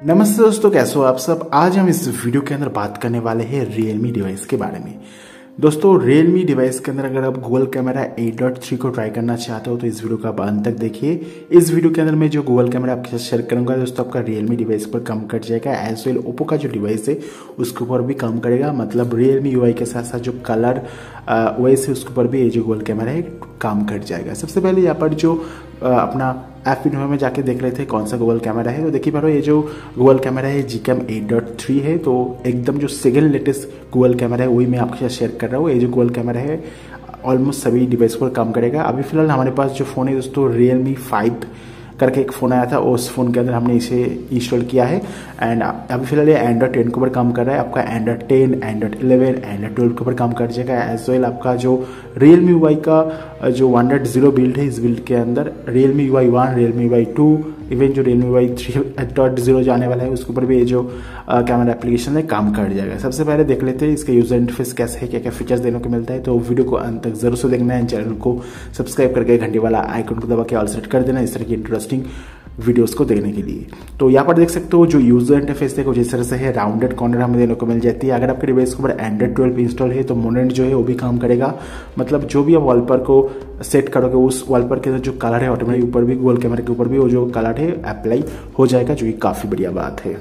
नमस्ते दोस्तों, कैसे हो आप सब? आज हम इस वीडियो के अंदर बात करने वाले हैं रियलमी डिवाइस के बारे में। दोस्तों रियलमी डिवाइस के अंदर अगर आप गूगल कैमरा 8.3 को ट्राई करना चाहते हो तो इस वीडियो का आप अंत तक देखिए। इस वीडियो के अंदर मैं जो गूगल कैमरा आपके साथ शेयर करूँगा, दोस्तों, आपका रियलमी डिवाइस पर कम कट जाएगा एज वेल ओप्पो का जो डिवाइस है, उसके ऊपर भी कम करेगा। मतलब रियलमी यू के साथ साथ जो कलर वैसे उसके ऊपर भी ये जो गूगल कैमरा है, काम कट जाएगा। सबसे पहले यहाँ पर जो अपना ऐप पी में जाके देख रहे थे, कौन सा गूगल कैमरा है? तो देखिए बारो ये जो गूगल कैमरा है G cam eight dot three है तो एकदम जो सेकेंड लेटेस्ट गूगल कैमरा है, वही मैं आपके साथ शेयर कर रहा हूँ। ये जो गूगल कैमरा है ऑलमोस्ट सभी डिवाइस पर काम करेगा। अभी फ़िलहाल हमारे पास जो फ़ोन है, दोस्तों रियल मी फाइव करके एक फ़ोन आया था, उस फ़ोन के अंदर हमने इसे इंस्टॉल किया है। एंड अभी फ़िलहाल ये एंड्रॉइड टेन के ऊपर काम कर रहा है। आपका Android ten Android eleven Android twelve के ऊपर काम कर जाएगा। एज वेल आपका जो रियल मी वाई का, जो वन डॉट ज़ीरो बिल्ड है, इस बिल्ड के अंदर Realme Y one Realme Y two even जो Realme Y three dot zero जाने वाला है, उसके ऊपर भी ये जो कैमरा एप्लीकेशन है, काम कर जाएगा। सबसे पहले देख लेते हैं इसका यूज़र इंटरफेस कैसे है क्या क्या फीचर्स देने को मिलता है। तो वीडियो को अंत तक ज़रूर से देखना है चैनल को सब्सक्राइब करके घंटे वाला आइकन को दबा के ऑल सेट कर देना। इस तरह की इंटरेस्टिंग वीडियोस को देखने के लिए। तो यहाँ पर देख सकते हो जो यूज़र इंटरफेस है कुछ इस तरह से है राउंडेड कॉर्नर हमें देने को मिल जाती है। अगर आपके डिवाइस के ऊपर एंड्रॉइड ट्वेल्व इंस्टॉल है तो मोनेट जो है, वो भी काम करेगा। मतलब जो भी आप वॉलपर को सेट करोगे, उस वॉलपर के जो कलर है ऑटोमेटिक ऊपर भी गूगल कैमरे के ऊपर भी वो जो कलर है अप्लाई हो जाएगा, जो कि काफ़ी बढ़िया बात है।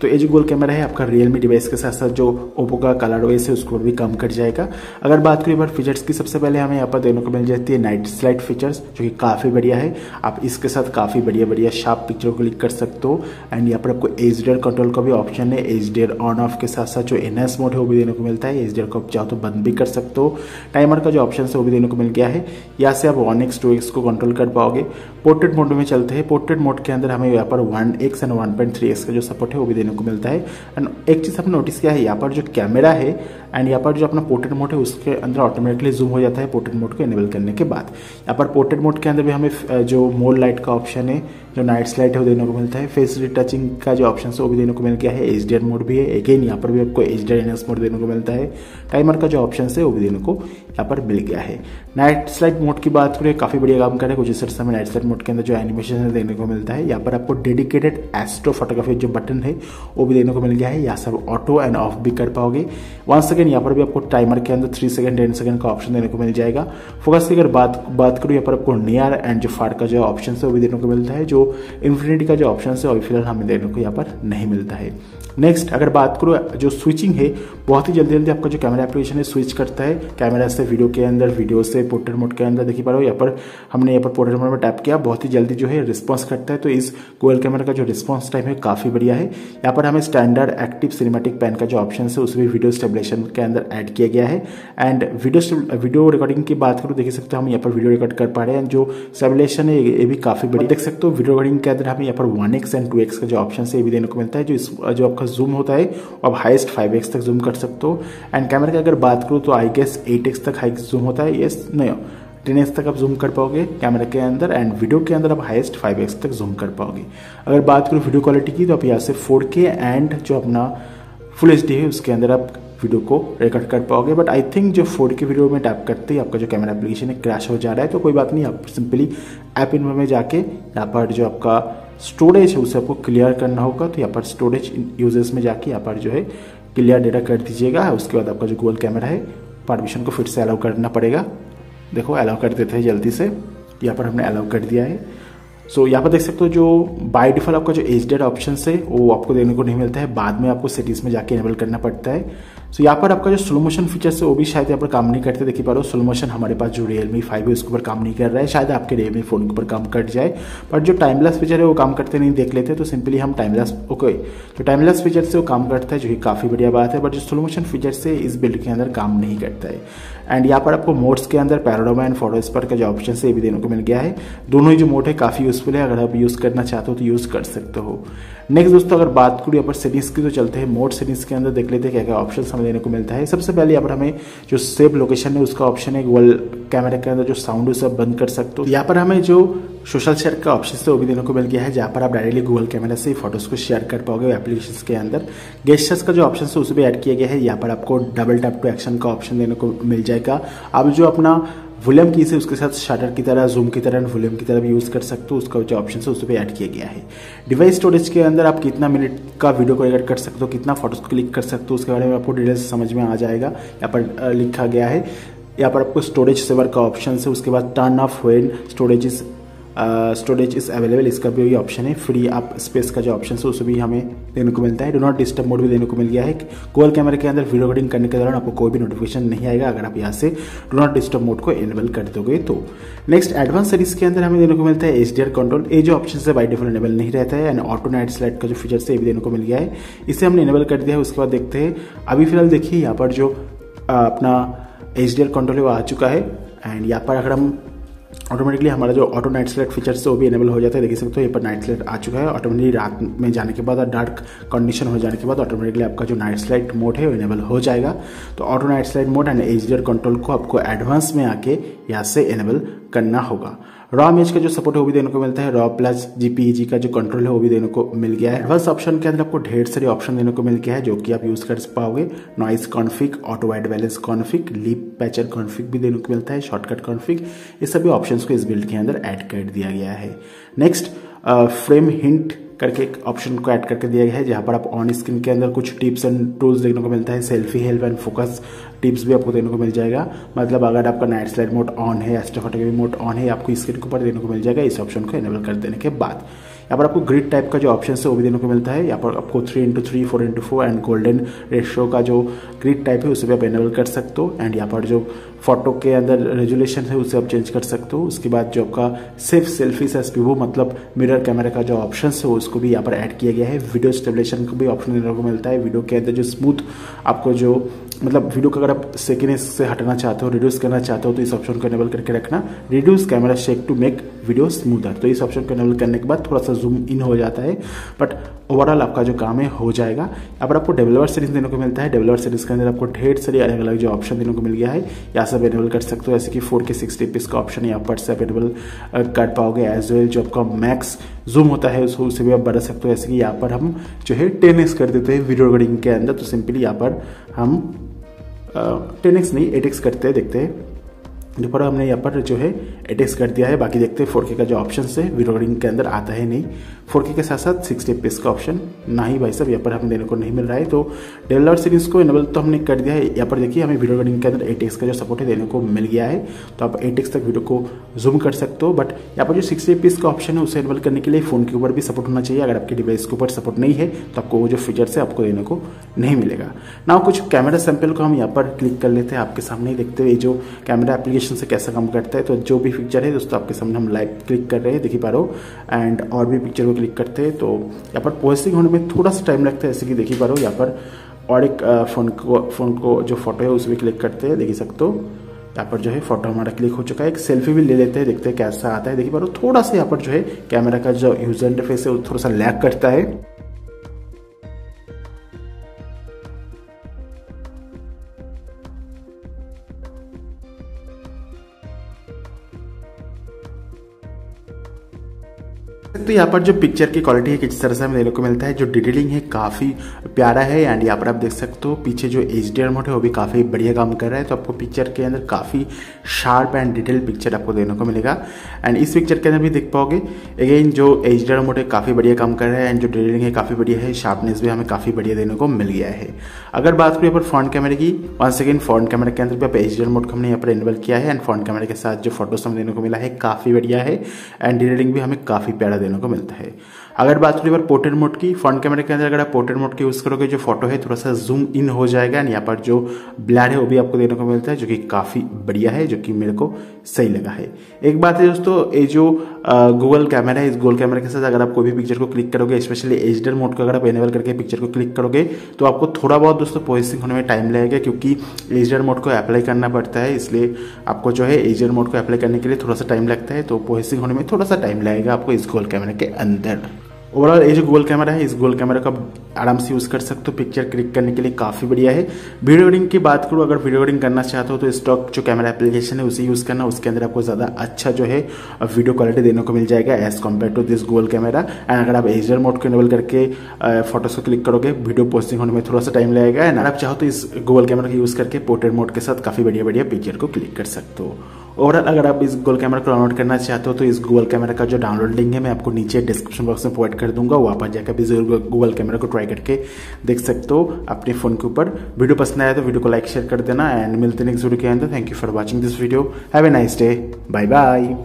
तो ये जो गोल कैमरा है, आपका रियलमी डिवाइस के साथ साथ जो ओप्पो का कलर ओएस है, उसको भी कम कर जाएगा। अगर बात करें बार फीचर्स की, सबसे पहले हमें यहाँ पर देखने को मिल जाती है नाइट स्लाइड फीचर्स जो कि काफ़ी बढ़िया है। आप इसके साथ काफ़ी बढ़िया बढ़िया शार्प पिक्चर को क्लिक कर सकते हो। एंड यहाँ पर आपको एच कंट्रोल का भी ऑप्शन है। एच ऑन ऑफ़ के साथ साथ जो एनएस मोड है, वो भी देने को मिलता है। एच को आप चाहो तो बंद भी कर सकते हो। टाइमर का जो ऑप्शन है, वो भी देने को मिल गया है। यहाँ से आप वन एक्स टू एक्स को कंट्रोल कर पाओगे। पोर्ट्रेट मोड में चलते हैं। पोर्ट्रेट मोड के अंदर हमें यहाँ पर one X and one point three X का जो सपोर्ट है, वो भी देने को मिलता है। एंड एक चीज़ आपने नोटिस किया है, यहाँ पर जो कैमरा है एंड यहाँ पर जो अपना पोर्ट्रेट मोड है, उसके अंदर ऑटोमेटिकली जूम हो जाता है पोर्ट्रेट मोड को इनेबल करने के बाद। यहाँ पर पोर्ट्रेट मोड के अंदर भी हमें जो मोर लाइट का ऑप्शन है जो नाइट स्लाइट है वो देने को मिलता है। फेस टचिंग का जो ऑप्शन है वो भी देने को मिल गया है। एच मोड भी है। अगेन यहाँ पर भी आपको एच डी मोड देने को मिलता है। टाइमर का जो ऑप्शन है वो भी देने को यहाँ पर मिल गया है। नाइट स्लाइट मोड की बात करें, काफ़ी बढ़िया काम कर रहे हैं। कुछ इस तरह से हमें नाइट स्लाइट मोड के अंदर जो एनिमेशन है देने को मिलता है। यहाँ पर आपको डेडिकेटेड एस्ट्रो फोटोग्राफी जो बटन है, वो भी देने को मिल गया है। यहाँ सब ऑटो एंड ऑफ़ भी कर पाओगे। वन सेकेंड यहाँ पर भी आपको टाइमर के अंदर थ्री सेकंड टेन सेकंड का ऑप्शन देने को मिल जाएगा। फोकस की अगर बात बात करूँ, यहाँ पर आपको नियर एंड जो फार का जो ऑप्शन है वो भी देने को मिलता है, जो इन्फिनिटी का जो ऑप्शन है वही फ़िलहाल हमें देखने को यहाँ पर नहीं मिलता है। नेक्स्ट अगर बात करो, जो स्विचिंग है, बहुत ही जल्दी जल्दी आपका जो कैमरा एप्लीकेशन है स्विच करता है। कैमरा से वीडियो के अंदर वीडियो से पोर्ट्रेट मोड के अंदर, देखिए पा रहे हो, यहाँ पर हमने यहाँ पर पोर्ट्रेट मोड में टैप किया। बहुत ही जल्दी जो है रिस्पॉन्स करता है। तो इस गूगल कैमरा का जो रिस्पॉन्स टाइम है, काफ़ी बढ़िया है। यहाँ पर हमें स्टैंडर्ड एक्टिव सिनेमेटिक पेन का जो ऑप्शन है, उसमें वीडियो स्टेबलेशन के अंदर ऐड किया गया है। एंड वीडियो वीडियो रिकॉर्डिंग की बात करूँ, देख सकते हो हम यहाँ पर वीडियो रिकॉर्ड कर पा रहे हैं। जो स्टेबलेशन है, ये भी काफ़ी बढ़िया। देख सकते हो वीडियो रिकॉर्डिंग के अंदर हमें यहाँ पर one X and two X का जो ऑप्शन है, ये भी देने को मिलता है। जो इस, जो आपका जूम होता है आप हाईएस्ट फाइव तक जूम कर सकते हो। एंड कैमरा की अगर बात करूँ तो आई गेस एट तक हाई जूम होता है ये नहीं टेन एक्स तक आप जूम कर पाओगे कैमरा के अंदर एंड वीडियो के अंदर आप हाईएस्ट फाइव एक्स तक जूम कर पाओगे। अगर बात करूँ वीडियो क्वालिटी की तो आप यहाँ से फोर के एंड जो अपना फुल एच है, उसके अंदर आप वीडियो को रिकॉर्ड कर पाओगे। बट आई थिंक जो फोर के वीडियो में टैप करते ही आपका जो कैमरा एप्लीकेशन है क्रैश हो जा रहा है तो कोई बात नहीं, आप सिंपली ऐप इन में जाके, यहाँ पर जो आपका स्टोरेज है उसे आपको क्लियर करना होगा। तो यहाँ पर स्टोरेज यूज़र्स में जाके यहाँ पर जो है क्लियर डेटा कर दीजिएगा। उसके बाद आपका जो गूगल कैमरा है परमिशन को फिर से अलाउ करना पड़ेगा। देखो अलाउ कर देते हैं जल्दी से। यहाँ पर हमने अलाउ कर दिया है। सो so, यहाँ पर देख सकते हो जो बाय डिफ़ॉल्ट आपका जो एच डेट ऑप्शन है वो आपको देने को नहीं मिलता है। बाद में आपको सेटिंग्स में जाके इनेबल करना पड़ता है। सो यहाँ पर आपका जो स्लो मोशन फीचर्स है, वो भी शायद यहाँ पर काम नहीं करते, देखिए पा रहे हो स्लो मोशन हमारे पास जो रियलमी फाइव है, उसके ऊपर काम नहीं कर रहा है। शायद आपके रियलमी फ़ोन के ऊपर काम कट जाए। बट जो टाइमलेस फीचर है, वो काम करते नहीं, देख लेते तो सिंपली हम टाइमलेस ओके तो टाइमलेस फीचर से वो काम करता है, जो कि काफ़ी बढ़िया बात है। बट जो स्लो मोशन फीचर से इस बिल्ड के अंदर काम नहीं करता है। एंड यहाँ पर आपको मोड्स के अंदर पैराडोमा एंड फोटोस्पर का जो ऑप्शन है, ये भी देने को मिल गया है। दोनों ही जो मोड है, काफ़ी यूजफुल है। अगर आप यूज़ करना चाहते हो तो यूज़ कर सकते हो। नेक्स्ट दोस्तों, अगर बात करूँ यहाँ पर सेटिंग्स की तो चलते हैं मोड सेटिंग्स के अंदर, देख लेते हैं क्या क्या ऑप्शन हमें देने को मिलता है। सबसे पहले यहाँ पर हमें जो सेफ़ लोकेशन है, उसका ऑप्शन है गूगल कैमरा के अंदर जो साउंड है सब बंद कर सकते हो। यहाँ पर हमें जो सोशल शेयर का ऑप्शन है वो भी देने को मिल गया है, जहाँ पर आप डायरेक्टली गूगल कैमरा से फ़ोटोज़ को शेयर कर पाओगे एप्लीकेशन के अंदर। गेस्टर्स का जो ऑप्शन है उसे भी ऐड किया गया है, यहाँ पर आपको डबल टैप टू एक्शन का ऑप्शन देने को मिल जाएगा। अब जो अपना वॉल्यूम की से उसके साथ शटर की तरह जूम की तरह वॉल्यूम की तरह भी यूज़ कर सकते हो, उसका जो ऑप्शन है उस पर ऐड किया गया है। डिवाइस स्टोरेज के अंदर आप कितना मिनट का वीडियो को एडिट कर सकते हो, कितना फ़ोटोज़ क्लिक कर सकते हो, उसके बारे में आपको डिटेल्स समझ में आ जाएगा। यहाँ पर लिखा गया है। यहाँ पर आपको स्टोरेज सेवर का ऑप्शन है उसके बाद turn off when storage storage is available इसका भी वही ऑप्शन है. फ्री आप स्पेस का जो ऑप्शन है, उसे भी हमें देने को मिलता है. डो नॉट डिस्टर्ब मोड भी देने को मिल गया है. गूगल कैमरे के अंदर वीडियो रिकॉर्डिंग करने के दौरान आपको कोई भी नोटिफिकेशन नहीं आएगा अगर आप यहाँ से डो नॉट डिस्टर्ब मोड को एनेबल कर दोगे तो. नेक्स्ट एडवांस सीरीज़ के अंदर हमें देने को मिलता है एचडीआर कंट्रोल ये जो ऑप्शन है बाई डिफ़ॉल्ट एनेबल नहीं रहता है. एंड ऑटो नाइट स्लाइड का जो फीचर है, ये भी देने को मिल गया है. इसे हमने इनेबल कर दिया है, उसके बाद देखते हैं. अभी फ़िलहाल देखिए, यहाँ पर जो अपना एच डी कंट्रोल है, वो आ चुका है. एंड यहाँ पर अगर हम ऑटोमेटिकली हमारा जो ऑटो नाइट स्लेट फीचर्स है वो भी एनेबल हो जाता है। देख सकते हो यहाँ पर नाइट स्लेट आ चुका है। ऑटोमेटिकली रात में जाने के बाद और डार्क कंडीशन हो जाने के बाद ऑटोमेटिकली आपका जो नाइट स्लाइट मोड है, वो इनेबल हो जाएगा। तो auto night sight mode and H control को आपको एडवांस में आके यहाँ से इनेबल करना होगा। रॉ इमेज का जो सपोर्ट है वो भी देने को मिलता है। रॉ प्लस जीपीजी का जो कंट्रोल है, वो भी देने को मिल गया है। एडवांस ऑप्शन के अंदर आपको ढेर सारे ऑप्शन देने को मिल गया है, जो कि आप यूज़ कर पाओगे। Noise config auto white balance config lib patcher config भी देने को मिलता है शॉर्टकट कॉन्फिक ये सभी ऑप्शन को इस बिल्ड के अंदर एड कर दिया गया है। नेक्स्ट फ्रेम हिंट करके एक ऑप्शन को ऐड करके दिया गया है, जहाँ पर आप ऑन स्क्रीन के अंदर कुछ टिप्स एंड टूल्स देखने को मिलता है। Selfie help and focus tips भी आपको देने को मिल जाएगा। मतलब अगर आपका नाइट स्लाइड मोड ऑन है एस्ट्रोफोटोग्राफी मोड ऑन है आपको स्क्रीन के ऊपर देने को मिल जाएगा। इस ऑप्शन को एनेबल कर देने के बाद। यहाँ पर आपको ग्रिड टाइप का जो ऑप्शन है, वो भी देने को मिलता है। यहाँ पर आपको three into three four into four and golden ratio का जो ग्रिड टाइप है, उसे भी आप एनेबल कर सकते हो। एंड यहाँ पर जो फ़ोटो के अंदर रेजुलेशन है, उसे आप चेंज कर सकते हो। उसके बाद जो आपका सिर्फ़ सेल्फी से एसपीवो मतलब मिरर कैमरा का जो ऑप्शन है उसको भी यहाँ पर ऐड किया गया है। वीडियो स्टेबलेशन का भी ऑप्शन देने को मिलता है। वीडियो के अंदर जो स्मूथ आपको जो मतलब वीडियो को अगर आप सेकेंड से हटाना चाहते हो रिड्यूस करना चाहते हो तो इस ऑप्शन को एनेबल करके रखना। Reduce camera shake to make video smoother तो इस ऑप्शन को एनेबल करने के बाद थोड़ा सा जूम इन हो जाता है बट ओवरऑल आपका जो काम है, हो जाएगा। पर आपको डेवलपर सीरीज़ देने को मिलता है। डेवलपर सीरीज़ के अंदर आपको ढेर सारी अलग अलग जो ऑप्शन देने को मिल गया है, यहाँ से एनेबल कर सकते हो। जैसे कि फोर के सिक्सटी पीस का ऑप्शन यहाँ पर से अवेलेबल कर पाओगे एज वेल जो आपका मैक्स जूम होता है, उसको, उसे भी आप बढ़ा सकते हो। जैसे कि यहाँ पर हम जो है टेन कर देते हैं वीडियो रिकॉर्डिंग के अंदर। तो सिंपली यहाँ पर हम टेन एक्स नहीं एट एक्स करते हैं देखते हैं। पर हमने यहाँ पर जो है एटेक्स कर दिया है। बाकी देखते हैं फोर का जो ऑप्शन है वीडियो के अंदर आता है नहीं। फोर के साथ साथ सिक्सटी पीस का ऑप्शन ना ही भाई साहब, यहाँ पर हमें देने को नहीं मिल रहा है। तो डेवलपर सीरीज़ को इनेबल तो हमने कर दिया है। यहाँ पर देखिए हमें वीडियो रिकॉर्डिंग के अंदर एटेक्स का जो सपोर्ट है देने को मिल गया है। तो आप एटेक्स तक वीडियो को जूम कर सकते हो। बट यहाँ पर जो सिक्सटी पीस का ऑप्शन है, उसे इनेबल करने के लिए फ़ोन के ऊपर भी सपोर्ट होना चाहिए। अगर आपके डिवाइस के ऊपर सपोर्ट नहीं है तो आपको वो जो फीचर्स है, आपको देने को नहीं मिलेगा। ना कुछ कैमरा सैंपल को हम यहाँ पर क्लिक कर लेते हैं। आपके सामने देखते हुए जो कैमरा एप्लीकेशन से कैसा काम करता है तो जो भी पिक्चर है, दोस्तों, आपके सामने हम लाइव क्लिक कर रहे हैं देखिए पा रहे हो एंड और भी पिक्चर को क्लिक करते हैं तो यहाँ पर प्रोसेसिंग होने में थोड़ा सा टाइम लगता है, जैसे कि देखिए पा रहे हो यहाँ पर और एक फ़ोन को फ़ोन को जो फ़ोटो है उस पर क्लिक करते हैं देखिए सकते हो। यहाँ पर जो है फ़ोटो हमारा क्लिक हो चुका है, एक सेल्फी भी ले लेते हैं, देखते हैं कैसा आता है देखिए पर। थोड़ा सा यहाँ पर जो है कैमरा का जो यूज़र इंटरफेस है, वो थोड़ा सा लैग करता है। तो यहाँ पर जो पिक्चर की क्वालिटी है, किस तरह से हमें देखने को मिलता है, जो डिटेलिंग है, काफ़ी प्यारा है एंड यहाँ पर आप देख सकते हो, पीछे जो एच डी मोड है, वो भी काफ़ी बढ़िया काम कर रहा है तो आपको पिक्चर के अंदर काफ़ी शार्प एंड डिटेल पिक्चर आपको देखने को मिलेगा। एंड इस पिक्चर के अंदर भी देख पाओगे अगेन जो एच डी मोड है, काफ़ी बढ़िया काम कर रहा है एंड जो डिटेलिंग है, काफ़ी बढ़िया है शार्पनेस भी हमें काफ़ी बढ़िया देने को मिल गया है। अगर बात करें यहाँ पर फ्रंट कैमरे की वन सेकेंड फ्रंट कैमरे के अंदर भी आप एच डी मोड को हमने यहाँ पर इन्वल किया है एंड फ्रंट कैमरे के साथ जो फ़ोटोज़ हमें देने को मिला है, काफ़ी बढ़िया है एंड डिटेलिंग भी हमें काफ़ी प्यारा देने को मिलता है। अगर बात करें पोर्ट्रेट मोड की, फ्रंट कैमरे के अंदर अगर आप पोर्ट्रेट मोड की यूज़ करोगे, जो फ़ोटो है, थोड़ा सा जूम इन हो जाएगा यहाँ पर जो ब्लैड है, वो भी आपको देने को मिलता है, जो कि काफ़ी बढ़िया है, जो कि मेरे को सही लगा है। एक बात है दोस्तों, ये जो गूगल कैमरा है, इस गूगल कैमरे के साथ अगर आप कोई भी पिक्चर को क्लिक करोगे स्पेशली एच मोड को अगर आप एनेबल करके पिक्चर को क्लिक करोगे तो आपको थोड़ा बहुत दोस्तों प्रोसेसिंग होने में टाइम लगेगा क्योंकि एच मोड को अप्लाई करना पड़ता है। इसलिए आपको जो है एच मोड को अप्लाई करने के लिए थोड़ा सा टाइम लगता है तो प्रोसेसिंग होने में थोड़ा सा टाइम लगेगा आपको इस गूगल कैमरे के अंदर। ओवरऑल ये जो गूगल कैमरा है, इस गोल कैमरा का आराम से यूज़ कर सकते हो। पिक्चर क्लिक करने के लिए काफ़ी बढ़िया है। वीडियो एडिंग की बात करूँ, अगर वीडियो एडिंग करना चाहते हो तो स्टॉक जो कैमरा एप्लीकेशन है, उसे यूज़ करना। उसके अंदर आपको ज़्यादा अच्छा जो है वीडियो क्वालिटी देने को मिल जाएगा as compare to this Google camera and अगर आप एजर मोड को इनेबल करके फ़ोटोज़ को क्लिक करोगे वीडियो पोस्टिंग होने में थोड़ा सा टाइम लगेगा। एंड आप चाहो तो इस गूगल कैमरा का यूज़ करके पोर्ट्रेट मोड के साथ काफ़ी बढ़िया बढ़िया पिक्चर को क्लिक कर सकते हो। ओवरऑल अगर आप इस गूगल कैमरा को डाउनलोड करना चाहते हो तो इस गूगल कैमरा का जो डाउनलोड लिंक है, मैं आपको नीचे डिस्क्रिप्शन बॉक्स में प्रोवाइड कर दूँगा। वहाँ पर जाकर भी ज़रूर गूगल कैमरा को ट्राई करके देख सकते हो अपने फ़ोन के ऊपर। वीडियो पसंद आया तो वीडियो को लाइक शेयर कर देना। एंड मिलते नेक्स्ट वीडियो के अंदर। Thank you for watching this video have a nice day bye bye